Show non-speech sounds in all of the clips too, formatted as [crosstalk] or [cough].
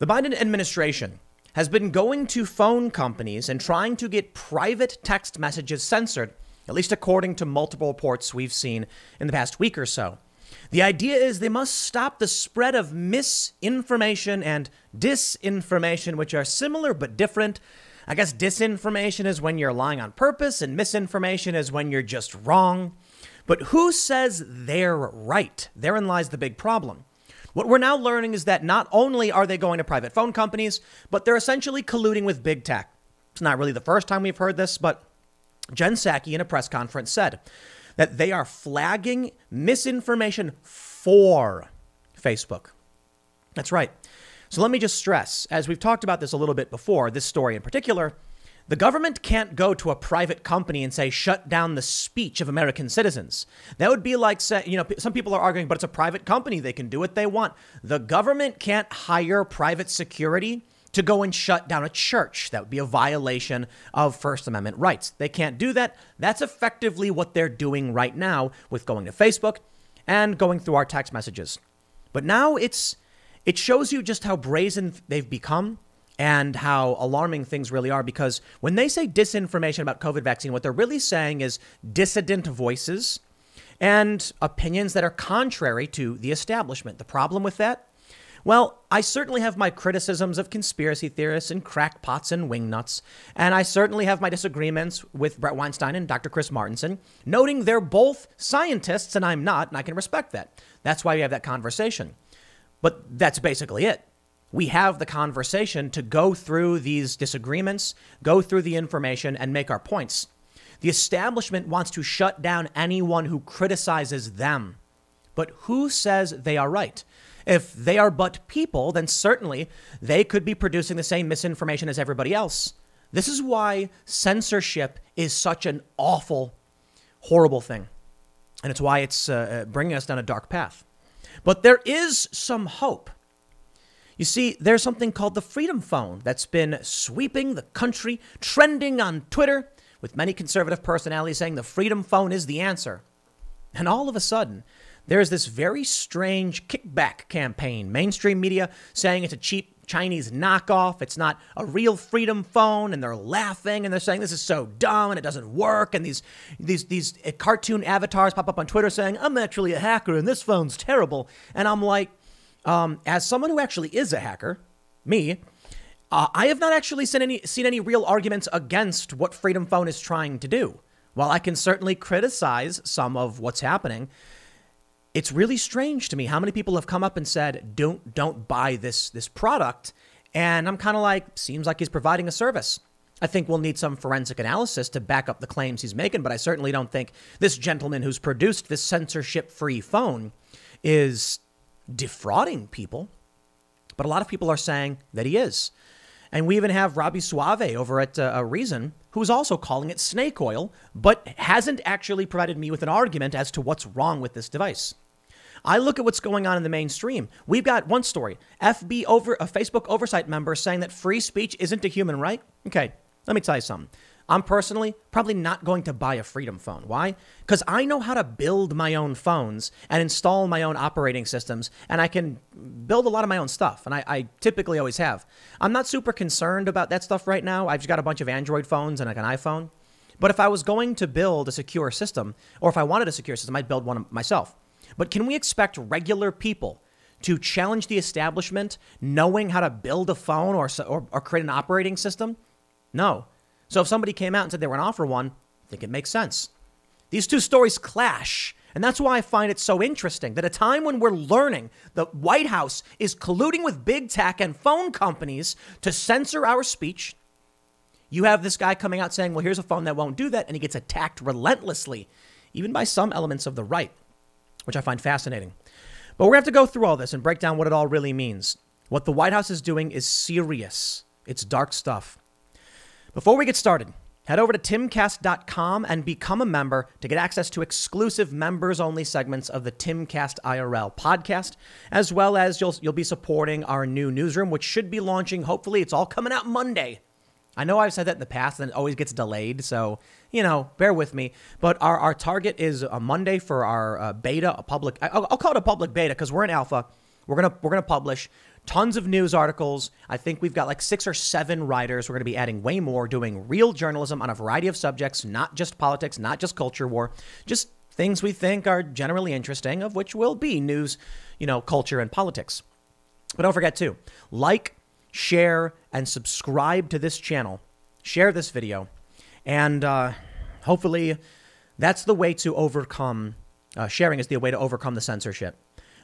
The Biden administration has been going to phone companies and trying to get private text messages censored, at least according to multiple reports we've seen in the past week or so. The idea is they must stop the spread of misinformation and disinformation, which are similar but different. I guess disinformation is when you're lying on purpose, and misinformation is when you're just wrong. But who says they're right? Therein lies the big problem. What we're now learning is that not only are they going to private phone companies, but they're essentially colluding with big tech. It's not really the first time we've heard this, but Jen Psaki in a press conference said that they are flagging misinformation for Facebook. That's right. So let me just stress, as we've talked about this a little bit before, this story in particular, the government can't go to a private company and say, shut down the speech of American citizens. That would be like, say, you know, some people are arguing, but it's a private company. They can do what they want. The government can't hire private security to go and shut down a church. That would be a violation of First Amendment rights. They can't do that. That's effectively what they're doing right now with going to Facebook and going through our text messages. But now it's it shows you just how brazen they've become and how alarming things really are because when they say disinformation about COVID vaccine, what they're really saying is dissident voices and opinions that are contrary to the establishment. The problem with that? Well, I certainly have my criticisms of conspiracy theorists and crackpots and wingnuts, and I certainly have my disagreements with Bret Weinstein and Dr. Chris Martenson, noting they're both scientists and I'm not, and I can respect that. That's why we have that conversation. But that's basically it we have the conversation to go through these disagreements, go through the information, and make our points. The establishment wants to shut down anyone who criticizes them. But who says they are right? If they are but people, then certainly they could be producing the same misinformation as everybody else. This is why censorship is such an awful, horrible thing. And it's why it's uh, bringing us down a dark path. But there is some hope. You see, there's something called the Freedom Phone that's been sweeping the country, trending on Twitter, with many conservative personalities saying the Freedom Phone is the answer. And all of a sudden, there's this very strange kickback campaign. Mainstream media saying it's a cheap Chinese knockoff. It's not a real freedom phone, and they're laughing and they're saying this is so dumb and it doesn't work. And these these these uh, cartoon avatars pop up on Twitter saying I'm actually a hacker and this phone's terrible. And I'm like, um, as someone who actually is a hacker, me, uh, I have not actually seen any, seen any real arguments against what Freedom Phone is trying to do. While I can certainly criticize some of what's happening, it's really strange to me how many people have come up and said, "Don't don't buy this this product," and I'm kind of like, seems like he's providing a service. I think we'll need some forensic analysis to back up the claims he's making, but I certainly don't think this gentleman who's produced this censorship-free phone is defrauding people, but a lot of people are saying that he is. And we even have Robby Soave over at uh, Reason, who's also calling it snake oil, but hasn't actually provided me with an argument as to what's wrong with this device. I look at what's going on in the mainstream. We've got one story: FB over a Facebook oversight member saying that free speech isn't a human right. Okay, let me tell you something. I'm personally probably not going to buy a Freedom phone. Why? Because I know how to build my own phones and install my own operating systems, and I can build a lot of my own stuff. And I, I typically always have. I'm not super concerned about that stuff right now. I've just got a bunch of Android phones and like an iPhone. But if I was going to build a secure system, or if I wanted a secure system, I'd build one myself. But can we expect regular people to challenge the establishment knowing how to build a phone or, or, or create an operating system? No. So if somebody came out and said they were going to offer one, I think it makes sense. These two stories clash. And that's why I find it so interesting that a time when we're learning the White House is colluding with big tech and phone companies to censor our speech, you have this guy coming out saying, well, here's a phone that won't do that. And he gets attacked relentlessly, even by some elements of the right, which I find fascinating. But we're going to have to go through all this and break down what it all really means. What the White House is doing is serious, it's dark stuff. Before we get started, head over to timcast.com and become a member to get access to exclusive members only segments of the Timcast IRL podcast, as well as you'll, you'll be supporting our new newsroom, which should be launching. Hopefully, it's all coming out Monday. I know I've said that in the past and it always gets delayed, so, you know, bear with me. But our, our target is a Monday for our uh, beta, a public, I'll, I'll call it a public beta because we're in alpha. We're gonna we're gonna publish tons of news articles. I think we've got like six or seven writers. We're going to be adding way more, doing real journalism on a variety of subjects, not just politics, not just culture war, just things we think are generally interesting, of which will be news, you know, culture and politics. But don't forget to like, share, and subscribe to this channel. Share this video. And uh, hopefully, that's the way to overcome, uh, sharing is the way to overcome the censorship.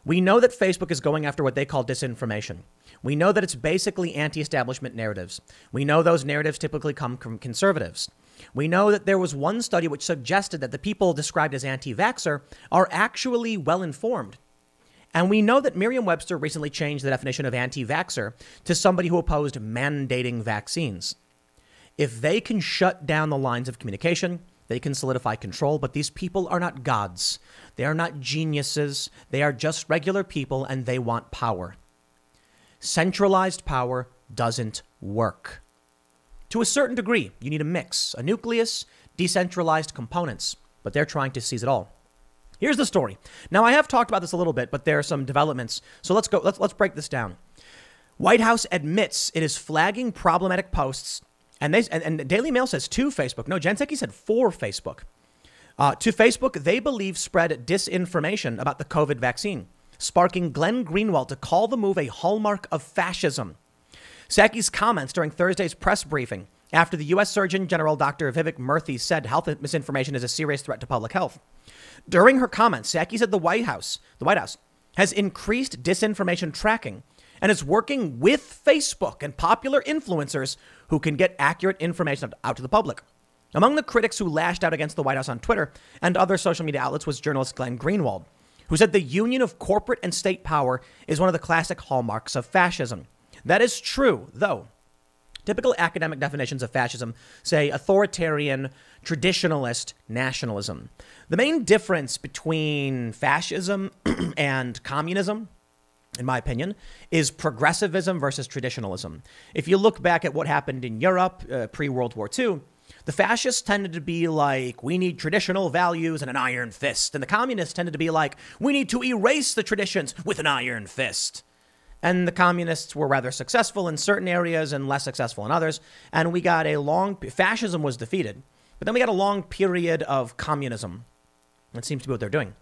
We know that Facebook is going after what they call disinformation. We know that it's basically anti establishment narratives. We know those narratives typically come from conservatives. We know that there was one study which suggested that the people described as anti vaxxer are actually well informed. And we know that Merriam Webster recently changed the definition of anti vaxxer to somebody who opposed mandating vaccines. If they can shut down the lines of communication, they can solidify control, but these people are not gods. They are not geniuses. They are just regular people and they want power. Centralized power doesn't work. To a certain degree, you need a mix, a nucleus, decentralized components, but they're trying to seize it all. Here's the story. Now, I have talked about this a little bit, but there are some developments. So let's go, let's, let's break this down. White House admits it is flagging problematic posts, and, they, and, and Daily Mail says two Facebook. No, Jen Psaki said four Facebook. Uh, to Facebook, they believe spread disinformation about the COVID vaccine, sparking Glenn Greenwald to call the move a hallmark of fascism. Psaki's comments during Thursday's press briefing after the U.S. Surgeon General Dr. Vivek Murthy said health misinformation is a serious threat to public health. During her comments, Psaki said the White House, the White House, has increased disinformation tracking and is working with Facebook and popular influencers who can get accurate information out to the public. Among the critics who lashed out against the White House on Twitter and other social media outlets was journalist Glenn Greenwald, who said the union of corporate and state power is one of the classic hallmarks of fascism. That is true, though. Typical academic definitions of fascism say authoritarian, traditionalist nationalism. The main difference between fascism [clears throat] and communism, in my opinion, is progressivism versus traditionalism. If you look back at what happened in Europe uh, pre World War II, the fascists tended to be like, we need traditional values and an iron fist. And the communists tended to be like, we need to erase the traditions with an iron fist. And the communists were rather successful in certain areas and less successful in others. And we got a long, fascism was defeated, but then we got a long period of communism. That seems to be what they're doing.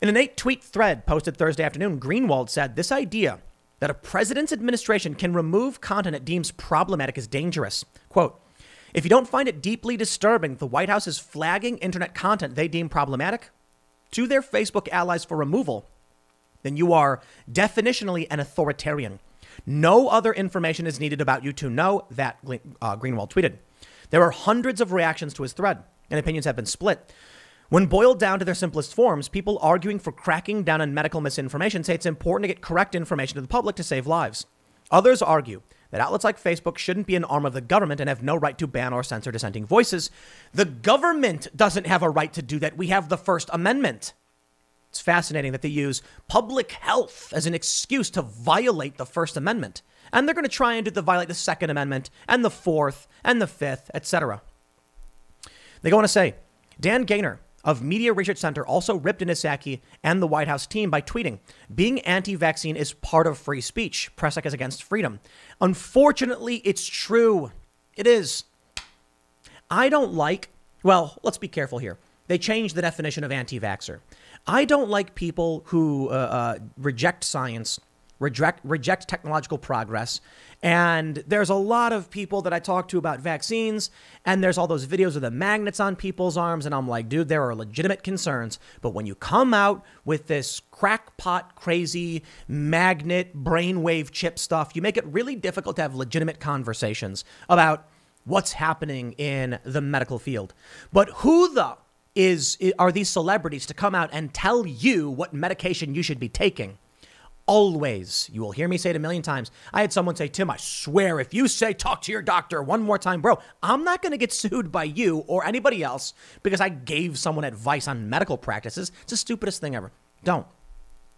In an eight tweet thread posted Thursday afternoon, Greenwald said this idea that a president's administration can remove content it deems problematic is dangerous. Quote, if you don't find it deeply disturbing the White House is flagging internet content they deem problematic to their Facebook allies for removal, then you are definitionally an authoritarian. No other information is needed about you to know that, uh, Greenwald tweeted. There are hundreds of reactions to his thread, and opinions have been split. When boiled down to their simplest forms, people arguing for cracking down on medical misinformation say it's important to get correct information to the public to save lives. Others argue that outlets like Facebook shouldn't be an arm of the government and have no right to ban or censor dissenting voices. The government doesn't have a right to do that. We have the First Amendment. It's fascinating that they use public health as an excuse to violate the First Amendment. And they're going to try and do the violate the Second Amendment and the Fourth and the Fifth, etc. They go on to say, Dan Gainor of Media Research Center also ripped into Psaki and the White House team by tweeting, being anti-vaccine is part of free speech. Press is against freedom. Unfortunately, it's true. It is. I don't like, well, let's be careful here. They changed the definition of anti-vaxxer. I don't like people who uh, uh, reject science, reject, reject technological progress. And there's a lot of people that I talk to about vaccines, and there's all those videos of the magnets on people's arms. And I'm like, dude, there are legitimate concerns. But when you come out with this crackpot, crazy magnet brainwave chip stuff, you make it really difficult to have legitimate conversations about what's happening in the medical field. But who the is are these celebrities to come out and tell you what medication you should be taking. Always, you will hear me say it a million times. I had someone say, Tim, I swear, if you say talk to your doctor one more time, bro, I'm not going to get sued by you or anybody else because I gave someone advice on medical practices. It's the stupidest thing ever. Don't.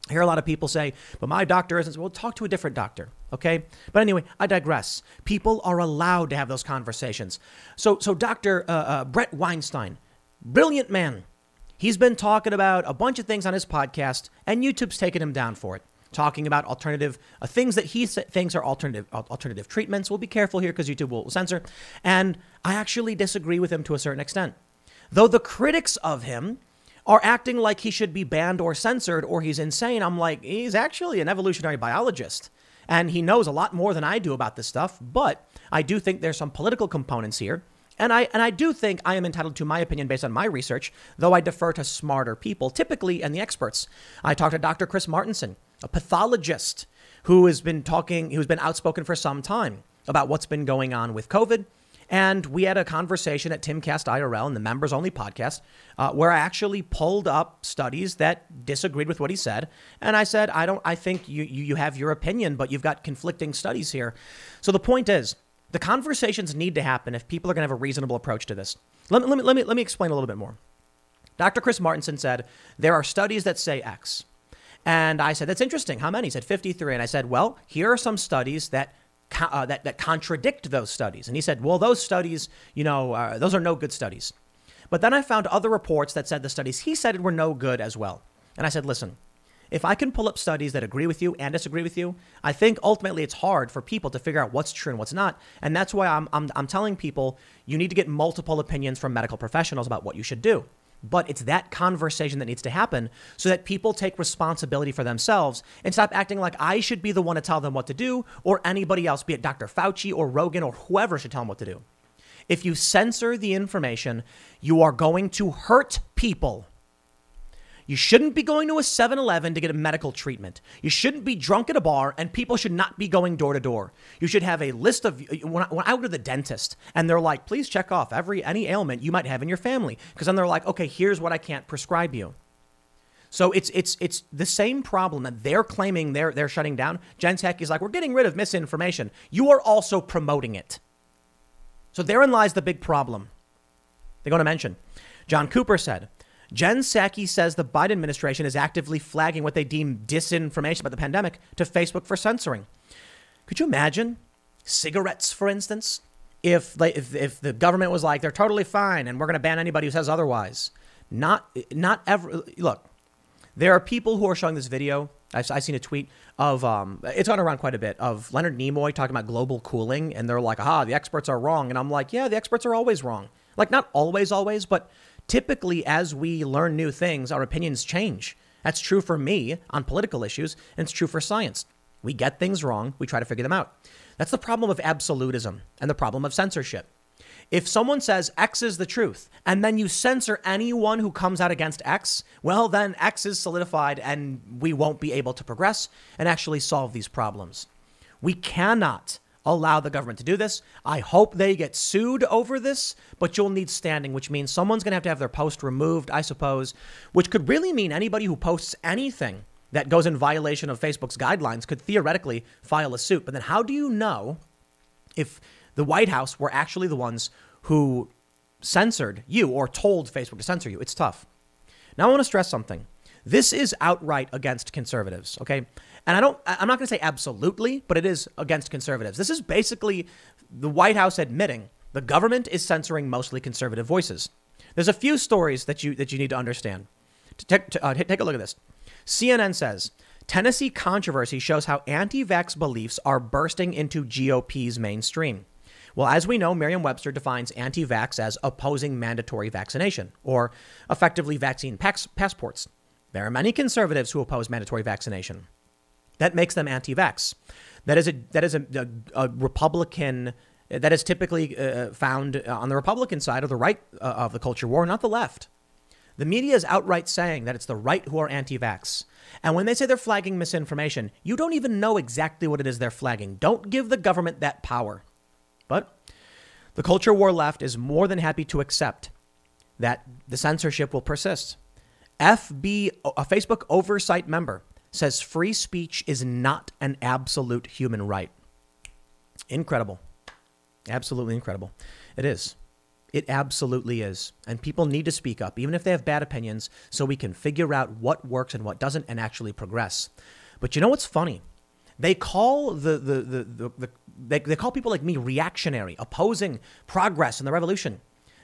I hear a lot of people say, but my doctor isn't. Well, talk to a different doctor, okay? But anyway, I digress. People are allowed to have those conversations. So, so Dr. Uh, uh, Bret Weinstein, Brilliant man. He's been talking about a bunch of things on his podcast, and YouTube's taken him down for it. Talking about alternative uh, things that he thinks are alternative alternative treatments. We'll be careful here because YouTube will censor. And I actually disagree with him to a certain extent. Though the critics of him are acting like he should be banned or censored or he's insane, I'm like, he's actually an evolutionary biologist. And he knows a lot more than I do about this stuff. But I do think there's some political components here. And I, and I do think I am entitled to my opinion based on my research, though I defer to smarter people, typically, and the experts. I talked to Dr. Chris Martenson, a pathologist who has been talking, who's been outspoken for some time about what's been going on with COVID and we had a conversation at Timcast IRL in the members only podcast uh, where I actually pulled up studies that disagreed with what he said. And I said, I don't, I think you, you, you have your opinion, but you've got conflicting studies here. So the point is, the conversations need to happen if people are going to have a reasonable approach to this. Let me, let me, let me, let me explain a little bit more. Dr. Chris Martenson said, there are studies that say X. And I said, that's interesting. How many? He said 53. And I said, well, here are some studies that uh, that, that contradict those studies. And he said, well, those studies, you know, uh, those are no good studies. But then I found other reports that said the studies he said were no good as well. And I said, listen, if I can pull up studies that agree with you and disagree with you, I think ultimately it's hard for people to figure out what's true and what's not. And that's why I'm, I'm, I'm telling people you need to get multiple opinions from medical professionals about what you should do. But it's that conversation that needs to happen so that people take responsibility for themselves and stop acting like I should be the one to tell them what to do or anybody else, be it Dr. Fauci or Rogan or whoever should tell them what to do. If you censor the information, you are going to hurt people. You shouldn't be going to a 7 Eleven to get a medical treatment. You shouldn't be drunk at a bar, and people should not be going door to door. You should have a list of. When I, when I go to the dentist and they're like, please check off every any ailment you might have in your family. Because then they're like, okay, here's what I can't prescribe you. So it's it's it's the same problem that they're claiming they're they're shutting down. Psaki is like, we're getting rid of misinformation. You are also promoting it. So therein lies the big problem. They're going to mention. John Cooper said, Jen Psaki says the Biden administration is actively flagging what they deem disinformation about the pandemic to Facebook for censoring. Could you imagine cigarettes, for instance? If, if, if the government was like, they're totally fine and we're going to ban anybody who says otherwise. Not, not ever. Look, there are people who are showing this video. I've, I've seen a tweet of, um, it's gone around quite a bit, of Leonard Nimoy talking about global cooling. And they're like, aha, the experts are wrong. And I'm like, yeah, the experts are always wrong. Like, not always, always, but typically, as we learn new things, our opinions change. That's true for me on political issues, and it's true for science. We get things wrong, we try to figure them out. That's the problem of absolutism and the problem of censorship. If someone says X is the truth, and then you censor anyone who comes out against X, well, then X is solidified and we won't be able to progress and actually solve these problems. We cannot allow the government to do this. I hope they get sued over this, but you'll need standing, which means someone's going to have to have their post removed, I suppose, which could really mean anybody who posts anything that goes in violation of Facebook's guidelines could theoretically file a suit. But then how do you know if the White House were actually the ones who censored you or told Facebook to censor you? It's tough. Now I want to stress something. This is outright against conservatives, okay? And I don't, I'm not going to say absolutely, but it is against conservatives. This is basically the White House admitting the government is censoring mostly conservative voices. There's a few stories that you, that you need to understand. Take, uh, take a look at this. CNN says Tennessee controversy shows how anti vax beliefs are bursting into GOP's mainstream. Well, as we know, Merriam Webster defines anti vax as opposing mandatory vaccination, or effectively vaccine pass- passports. There are many conservatives who oppose mandatory vaccination. That makes them anti-vax. That is a that is a, a, a Republican that is typically uh, found on the Republican side of the right uh, of the culture war, not the left. The media is outright saying that it's the right who are anti-vax. And when they say they're flagging misinformation, you don't even know exactly what it is they're flagging. Don't give the government that power. But the culture war left is more than happy to accept that the censorship will persist. FB, a Facebook oversight member, says free speech is not an absolute human right. Incredible. Absolutely incredible. It is. It absolutely is. And people need to speak up, even if they have bad opinions, so we can figure out what works and what doesn't and actually progress. But you know what's funny? They call the, the, the, the, the they, they call people like me reactionary, opposing progress and the revolution.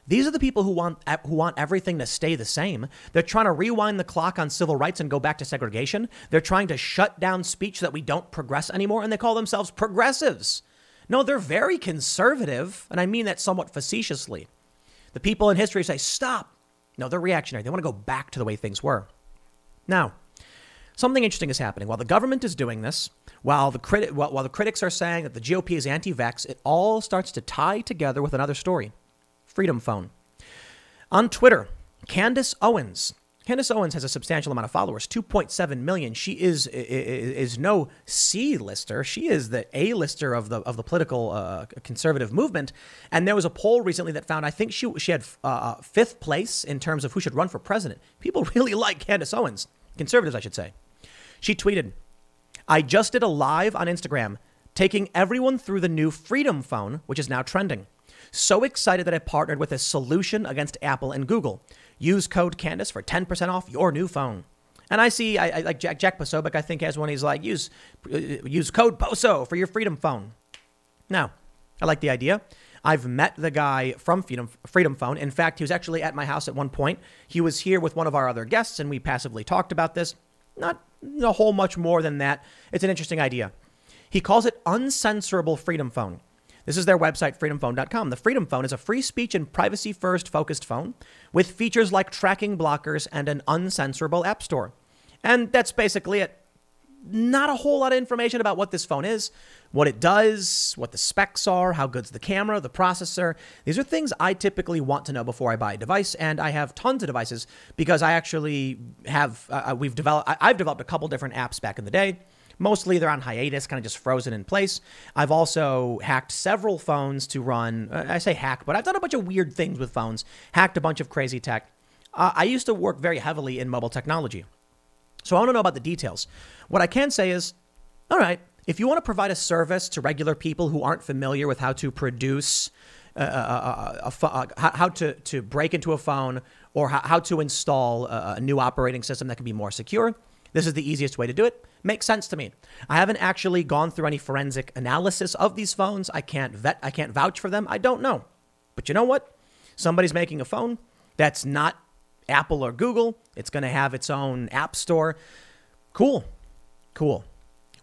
These are the people who want who want everything to stay the same. They're trying to rewind the clock on civil rights and go back to segregation. They're trying to shut down speech so that we don't progress anymore and they call themselves progressives. No, they're very conservative, and I mean that somewhat facetiously. The people in history say stop. No, they're reactionary. They want to go back to the way things were. Now, something interesting is happening. While the government is doing this, while the, criti- while, while the critics are saying that the GOP is anti vax, it all starts to tie together with another story Freedom Phone. On Twitter, Candace Owens. Candace Owens has a substantial amount of followers, 2.7 million. She is is, is no C-lister. She is the A-lister of the of the political uh, conservative movement. And there was a poll recently that found I think she she had uh, uh fifth place in terms of who should run for president. People [laughs] really like Candace Owens, conservatives, I should say. She tweeted, "I just did a live on Instagram, taking everyone through the new Freedom Phone, which is now trending." So excited that I partnered with a solution against Apple and Google. Use code Candace for 10% off your new phone. And I see, I, I like Jack, Jack Posobiec, I think, has one. He's like, use, uh, use code POSO for your Freedom phone. Now, I like the idea. I've met the guy from Freedom, Freedom Phone. In fact, he was actually at my house at one point. He was here with one of our other guests, and we passively talked about this. Not a whole much more than that. It's an interesting idea. He calls it uncensorable Freedom Phone. This is their website, freedomphone.com. The Freedom Phone is a free speech and privacy first focused phone with features like tracking blockers and an uncensorable app store. And that's basically it. Not a whole lot of information about what this phone is, what it does, what the specs are, how good's the camera, the processor. These are things I typically want to know before I buy a device, and I have tons of devices because I actually have. Uh, uh we've developed. I've developed a couple different apps back in the day Mostly they're on hiatus, kind of just frozen in place. I've also hacked several phones to run, I say hack, but I've done a bunch of weird things with phones, hacked a bunch of crazy tech. Uh, I used to work very heavily in mobile technology. So I want to know about the details. What I can say is, all right, if you want to provide a service to regular people who aren't familiar with how to produce, uh, uh, uh, uh how to, to break into a phone or how, to install a, a new operating system that can be more secure, this is the easiest way to do it. Makes sense to me. I haven't actually gone through any forensic analysis of these phones. I can't vet, I can't vouch for them. I don't know. But you know what? Somebody's making a phone that's not Apple or Google. It's going to have its own app store. Cool. Cool.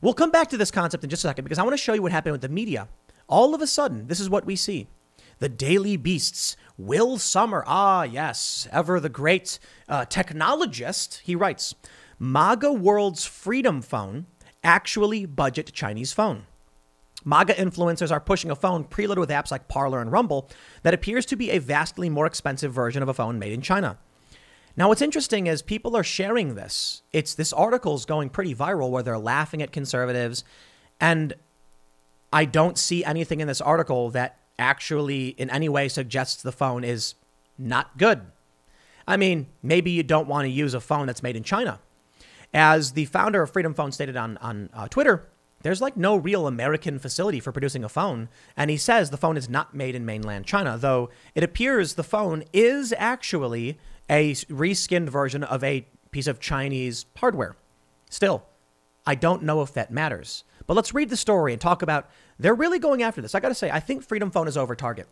We'll come back to this concept in just a second because I want to show you what happened with the media. All of a sudden, this is what we see. The Daily Beasts, Will Sommer, ah, yes, ever the great uh, technologist, he writes MAGA World's Freedom Phone actually budget Chinese phone. MAGA influencers are pushing a phone preloaded with apps like Parler and Rumble that appears to be a vastly more expensive version of a phone made in China. Now, what's interesting is people are sharing this. It's this article is going pretty viral where they're laughing at conservatives, and I don't see anything in this article that actually in any way suggests the phone is not good. I mean, maybe you don't want to use a phone that's made in China. As the founder of Freedom Phone stated on, on uh, Twitter, there's like no real American facility for producing a phone. And he says the phone is not made in mainland China, though it appears the phone is actually a reskinned version of a piece of Chinese hardware. Still, I don't know if that matters. But let's read the story and talk about they're really going after this. I got to say, I think Freedom Phone is over target.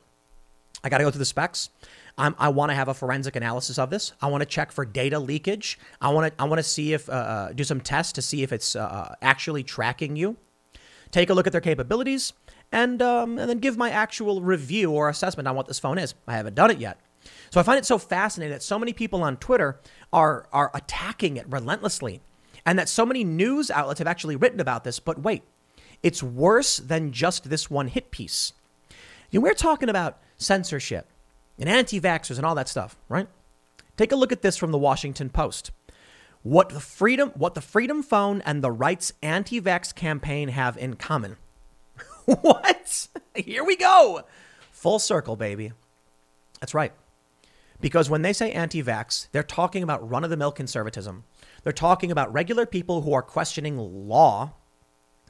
I got to go through the specs. I'm, i want to have a forensic analysis of this. I want to check for data leakage. I want to I want to see if uh, uh, do some tests to see if it's uh, uh, actually tracking you. Take a look at their capabilities and um, and then give my actual review or assessment on what this phone is. I haven't done it yet. So I find it so fascinating that so many people on Twitter are are attacking it relentlessly, and that so many news outlets have actually written about this. But wait, it's worse than just this one hit piece. You know, we're talking about censorship and anti vaxxers and all that stuff, right? Take a look at this from the Washington Post. What the freedom, what the Freedom Phone and the Rights Anti-Vax campaign have in common. [laughs] what? Here we go. Full circle, baby. That's right. Because when they say anti-vax, they're talking about run-of-the-mill conservatism. They're talking about regular people who are questioning law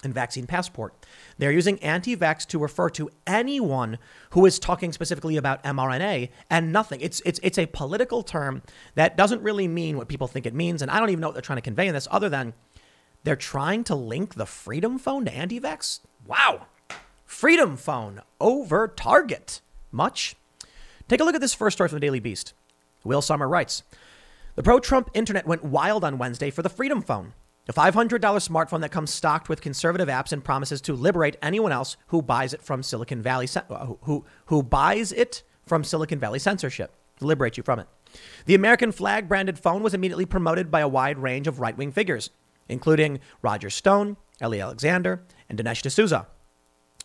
and vaccine passport. They're using anti vax to refer to anyone who is talking specifically about mRNA and nothing. It's, it's, it's a political term that doesn't really mean what people think it means. And I don't even know what they're trying to convey in this other than they're trying to link the Freedom Phone to anti vax. Wow. Freedom Phone over Target. Much? Take a look at this first story from the Daily Beast. Will Sommer writes The pro Trump internet went wild on Wednesday for the Freedom Phone, a $500 smartphone that comes stocked with conservative apps and promises to liberate anyone else who buys it from Silicon Valley, uh, who, who buys it from Silicon Valley censorship, liberate you from it. The American flag branded phone was immediately promoted by a wide range of right wing figures, including Roger Stone, Ali Alexander, and Dinesh D'Souza.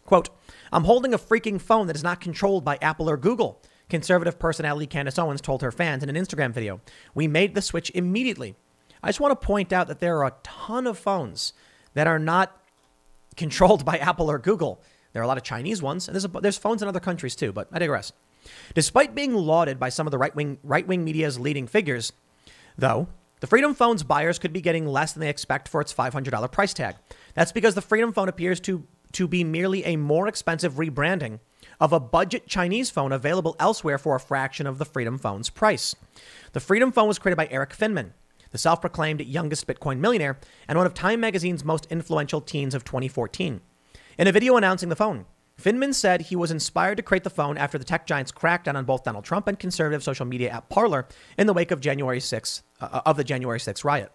Quote, I'm holding a freaking phone that is not controlled by Apple or Google, conservative personality Candace Owens told her fans in an Instagram video. We made the switch immediately. I just want to point out that there are a ton of phones that are not controlled by [laughs] Apple or Google. There are a lot of Chinese ones, and there's, a, there's phones in other countries too, but I digress. Despite being lauded by some of the right wing right wing media's leading figures, though, the Freedom Phone's buyers could be getting less than they expect for its $500 price tag. That's because the Freedom Phone appears to, to be merely a more expensive rebranding of a budget Chinese phone available elsewhere for a fraction of the Freedom Phone's price. The Freedom Phone was created by Erik Finman, the self proclaimed youngest Bitcoin millionaire and one of Time magazine's most influential teens of 2014. In a video announcing the phone, Finman said he was inspired to create the phone after the tech giants cracked down on both Donald Trump and conservative social media app Parler in the wake of January 6th, uh, of the January 6th riot.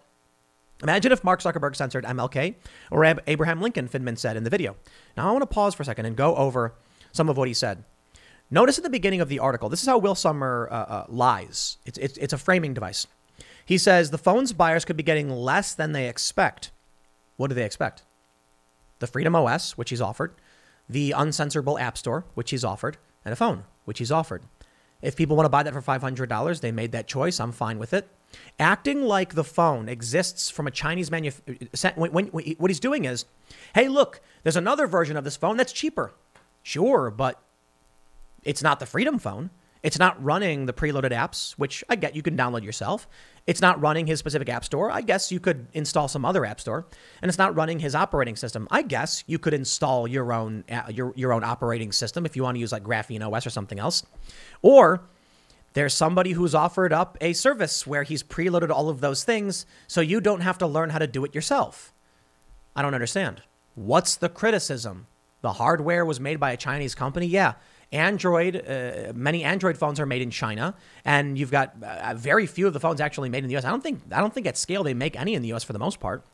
Imagine if Mark Zuckerberg censored MLK or Abraham Lincoln, Finman said in the video. Now I want to pause for a second and go over some of what he said. Notice at the beginning of the article, this is how Will Sommer uh, uh, lies. It's, it's, it's a framing device. He says the phone's buyers could be getting less than they expect. What do they expect? The Freedom OS, which he's offered, the uncensorable App Store, which he's offered, and a phone, which he's offered. If people want to buy that for $500, they made that choice. I'm fine with it. Acting like the phone exists from a Chinese manufacturer. What he's doing is, hey, look, there's another version of this phone that's cheaper. Sure, but it's not the Freedom phone. It's not running the preloaded apps, which I get you can download yourself. It's not running his specific app store. I guess you could install some other app store. And it's not running his operating system. I guess you could install your own uh, your, your own operating system if you want to use like Graphene OS or something else. Or there's somebody who's offered up a service where he's preloaded all of those things so you don't have to learn how to do it yourself. I don't understand. What's the criticism? The hardware was made by a Chinese company? Yeah. Android, uh, many Android phones are made in China, and you've got uh, very few of the phones actually made in the U.S. I don't think I don't think at scale they make any in the U.S. for the most part.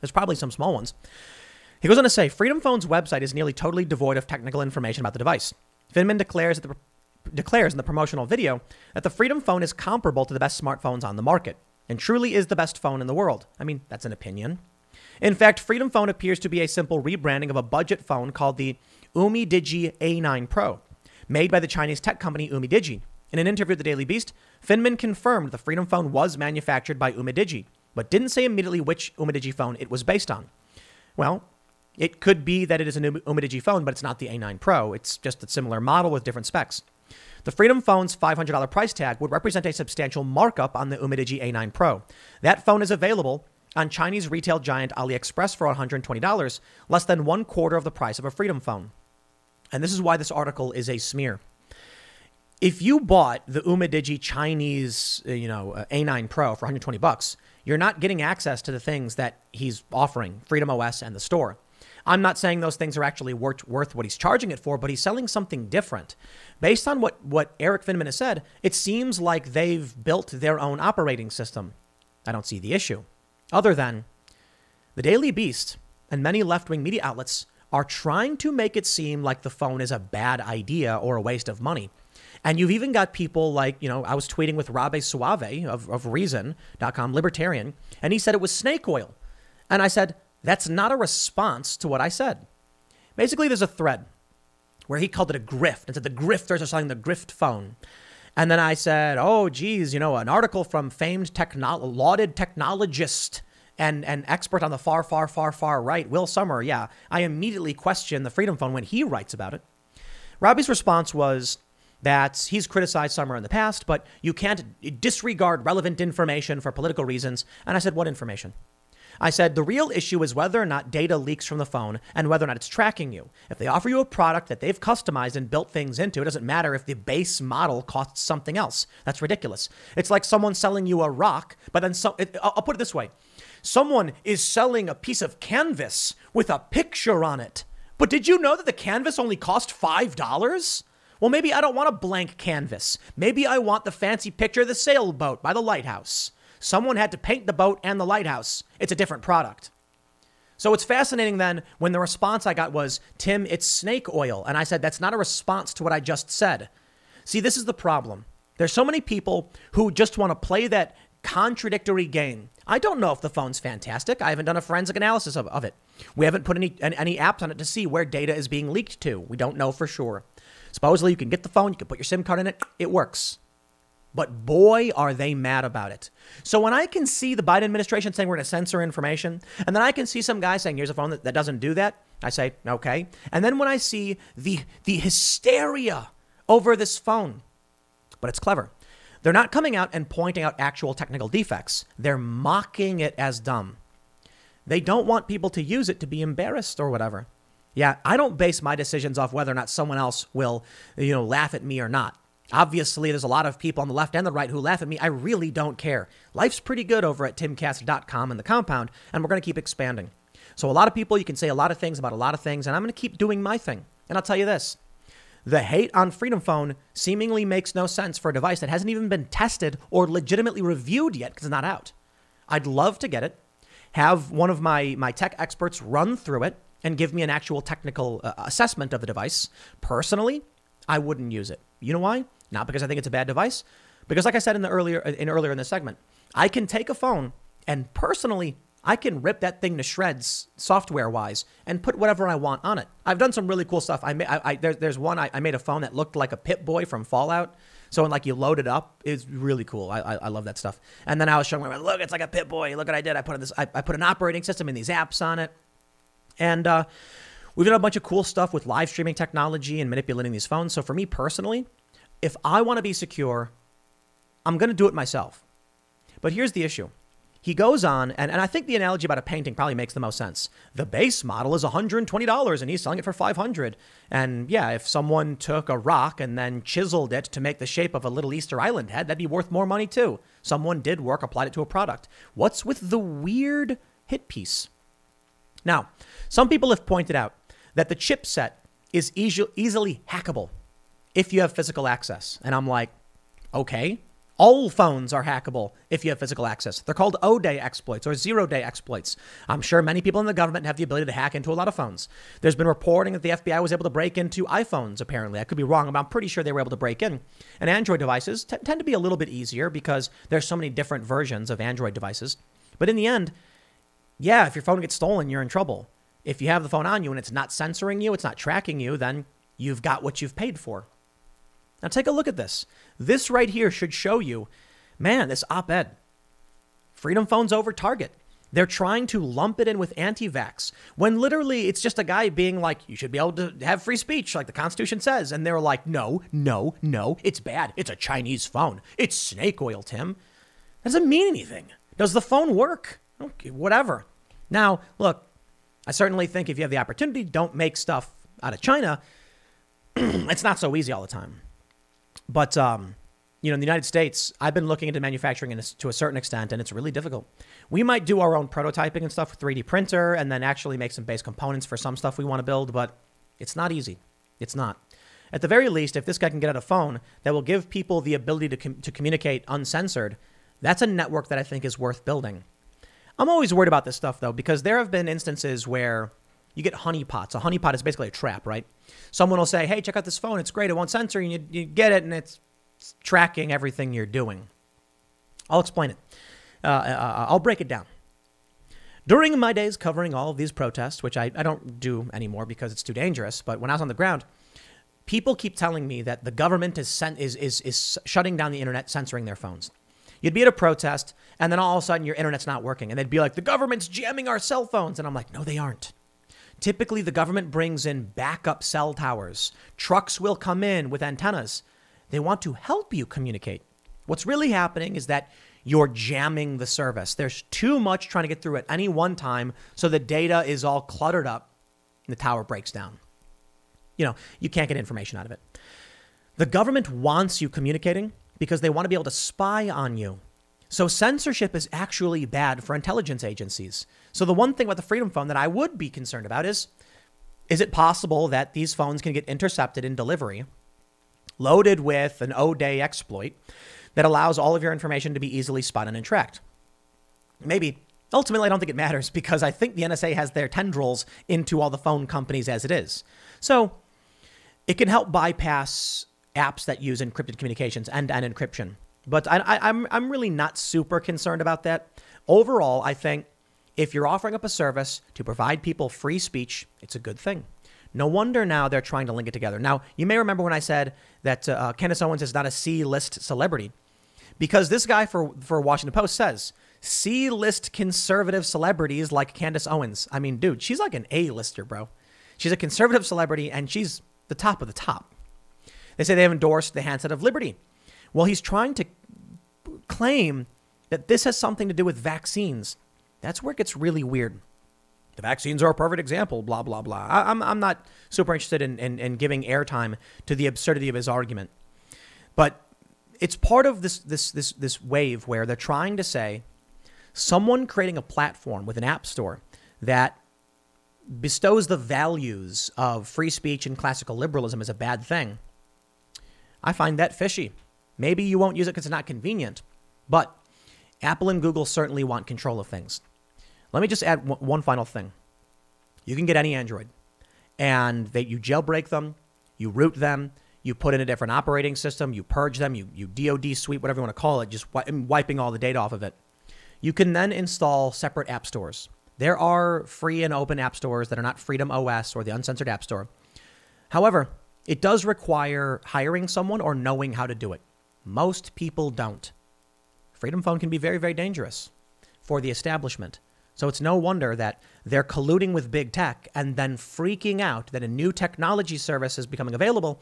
There's probably some small ones. He goes on to say, Freedom Phone's website is nearly totally devoid of technical information about the device. Finman declares that the declares in the promotional video that the Freedom Phone is comparable to the best smartphones on the market and truly is the best phone in the world. I mean, that's an opinion. In fact, Freedom Phone appears to be a simple rebranding of a budget phone called the UmiDigi A9 Pro, made by the Chinese tech company UmiDigi. In an interview with the Daily Beast, Finman confirmed the Freedom Phone was manufactured by UmiDigi, but didn't say immediately which UmiDigi phone it was based on. Well, it could be that it is an UmiDigi phone, but it's not the A9 Pro. It's just a similar model with different specs. The Freedom Phone's $500 price tag would represent a substantial markup on the UmiDigi A9 Pro. That phone is available on Chinese retail giant AliExpress for $120, less than one quarter of the price of a Freedom Phone. And this is why this article is a smear. If you bought the UmiDigi Chinese, uh, you know, uh, A9 Pro for 120 bucks, you're not getting access to the things that he's offering, Freedom OS and the store. I'm not saying those things are actually worth, worth what he's charging it for, but he's selling something different. Based on what, what Erik Finman has said, it seems like they've built their own operating system. I don't see the issue. Other than the Daily Beast and many left wing media outlets are trying to make it seem like the phone is a bad idea or a waste of money. And you've even got people like, you know, I was tweeting with Robby Soave of, of Reason.com, libertarian, and he said it was snake oil. And I said, that's not a response to what I said. Basically, there's a thread where he called it a grift and said the grifters are selling the grift phone. And then I said, oh, geez, you know, an article from famed techno- lauded technologist and an expert on the far, far, far, far right, Will Sommer, yeah, I immediately question the Freedom Phone when he writes about it. Robby's response was that he's criticized Sommer in the past, but you can't disregard relevant information for political reasons. And I said, what information? I said, the real issue is whether or not data leaks from the phone and whether or not it's tracking you. If they offer you a product that they've customized and built things into, it doesn't matter if the base model costs something else. That's ridiculous. It's like someone selling you a rock, but then so, it, I'll put it this way Someone is selling a piece of canvas with a picture on it. But did you know that the canvas only cost $5? Well, maybe I don't want a blank canvas. Maybe I want the fancy picture of the sailboat by the lighthouse. Someone had to paint the boat and the lighthouse. It's a different product. So it's fascinating then when the response I got was, Tim, it's snake oil. And I said, that's not a response to what I just said. See, this is the problem. There's so many people who just want to play that contradictory game. I don't know if the phone's fantastic. I haven't done a forensic analysis of, of it. We haven't put any, any apps on it to see where data is being leaked to. We don't know for sure. Supposedly, you can get the phone, you can put your SIM card in it, it works. But boy, are they mad about it. So when I can see the Biden administration saying we're going to censor information, and then I can see some guy saying here's a phone that, that doesn't do that, I say, okay. And then when I see the, the hysteria over this phone, but it's clever. They're not coming out and pointing out actual technical defects. They're mocking it as dumb. They don't want people to use it to be embarrassed or whatever. Yeah, I don't base my decisions off whether or not someone else will, you know, laugh at me or not. Obviously, there's a lot of people on the left and the right who laugh at me. I really don't care. Life's pretty good over at timcast.com and the compound, and we're going to keep expanding. So, a lot of people, you can say a lot of things about a lot of things, and I'm going to keep doing my thing. And I'll tell you this the hate on Freedom Phone seemingly makes no sense for a device that hasn't even been tested or legitimately reviewed yet because it's not out. I'd love to get it, have one of my, my tech experts run through it and give me an actual technical uh, assessment of the device. Personally, I wouldn't use it. You know why? Not because I think it's a bad device, because like I said in the earlier in earlier in the segment, I can take a phone and personally I can rip that thing to shreds software wise and put whatever I want on it. I've done some really cool stuff. I, I, I there, there's one I, I, made a phone that looked like a Pip Boy from Fallout. So when like you load it up, it's really cool. I, I, I love that stuff. And then I was showing my look, it's like a Pip Boy. Look what I did. I put this. I, I put an operating system and these apps on it, and uh, we've done a bunch of cool stuff with live streaming technology and manipulating these phones. So for me personally, if I want to be secure, I'm going to do it myself. But here's the issue. He goes on, and, and I think the analogy about a painting probably makes the most sense. The base model is $120 and he's selling it for 500. And yeah, if someone took a rock and then chiseled it to make the shape of a little Easter Island head, that'd be worth more money too. Someone did work, applied it to a product. What's with the weird hit piece? Now, some people have pointed out that the chipset is easy, easily hackable if you have physical access. And I'm like, okay, all phones are hackable if you have physical access. They're called O day exploits or zero day exploits. I'm sure many people in the government have the ability to hack into a lot of phones. There's been reporting that the FBI was able to break into iPhones, apparently. I could be wrong, but I'm pretty sure they were able to break in. And Android devices t- tend to be a little bit easier because there's so many different versions of Android devices. But in the end, yeah, if your phone gets stolen, you're in trouble. If you have the phone on you and it's not censoring you, it's not tracking you, then you've got what you've paid for. Now take a look at this. This right here should show you, man, this op ed. Freedom Phone's over Target. They're trying to lump it in with anti vax when literally it's just a guy being like, you should be able to have free speech, like the Constitution says. And they're like, no, no, no, it's bad. It's a Chinese phone. It's snake oil, Tim. That doesn't mean anything. Does the phone work? Okay, whatever. Now, look, I certainly think if you have the opportunity, don't make stuff out of China. [clears throat] it's not so easy all the time. But um, you know, in the United States, I've been looking into manufacturing to a certain extent, and it's really difficult. We might do our own prototyping and stuff with 3D printer, and then actually make some base components for some stuff we want to build. But it's not easy. It's not. At the very least, if this guy can get out a phone that will give people the ability to, com- to communicate uncensored, that's a network that I think is worth building. I'm always worried about this stuff though, because there have been instances where you get honeypots. A honeypot is basically a trap, right? Someone will say, hey, check out this phone. It's great. It won't censor. And you, you get it, and it's tracking everything you're doing. I'll explain it. Uh, uh, I'll break it down. During my days covering all of these protests, which I, I don't do anymore because it's too dangerous, but when I was on the ground, people keep telling me that the government is, is, is, is shutting down the internet, censoring their phones. You'd be at a protest, and then all of a sudden your internet's not working, and they'd be like, the government's jamming our cell phones. And I'm like, no, they aren't. Typically, the government brings in backup cell towers. Trucks will come in with antennas. They want to help you communicate. What's really happening is that you're jamming the service. There's too much trying to get through at any one time, so the data is all cluttered up and the tower breaks down. You know, you can't get information out of it. The government wants you communicating because they want to be able to spy on you. So censorship is actually bad for intelligence agencies. So the one thing about the Freedom Phone that I would be concerned about is is it possible that these phones can get intercepted in delivery loaded with an O-Day exploit that allows all of your information to be easily spotted and tracked. Maybe. Ultimately, I don't think it matters because I think the NSA has their tendrils into all the phone companies as it is. So it can help bypass apps that use encrypted communications and, and encryption. But I, I, I'm, I'm really not super concerned about that. Overall, I think if you're offering up a service to provide people free speech, it's a good thing. No wonder now they're trying to link it together. Now, you may remember when I said that uh, Candace Owens is not a C list celebrity because this guy for, for Washington Post says C list conservative celebrities like Candace Owens. I mean, dude, she's like an A lister, bro. She's a conservative celebrity and she's the top of the top. They say they have endorsed the handset of liberty. Well, he's trying to claim that this has something to do with vaccines. That's where it gets really weird. The vaccines are a perfect example, blah, blah, blah. I, am I'm, I'm not super interested in, in, in giving airtime to the absurdity of his argument. But it's part of this, this, this, this wave where they're trying to say someone creating a platform with an app store that bestows the values of free speech and classical liberalism as a bad thing. I find that fishy. Maybe you won't use it because it's not convenient, but Apple and Google certainly want control of things. Let me just add one final thing. You can get any Android, and that you jailbreak them, you root them, you put in a different operating system, you purge them, you, you DoD sweep, whatever you want to call it, just wiping all the data off of it. You can then install separate app stores. There are free and open app stores that are not Freedom OS or the Uncensored App Store. However, it does require hiring someone or knowing how to do it. Most people don't. Freedom Phone can be very, very dangerous for the establishment. So it's no wonder that they're colluding with big tech and then freaking out that a new technology service is becoming available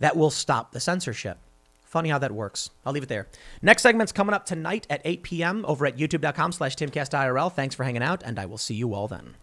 that will stop the censorship. Funny how that works. I'll leave it there. Next segment's coming up tonight at 8 p.m. over at youtube.com slash timcastirl. Thanks for hanging out, and I will see you all then.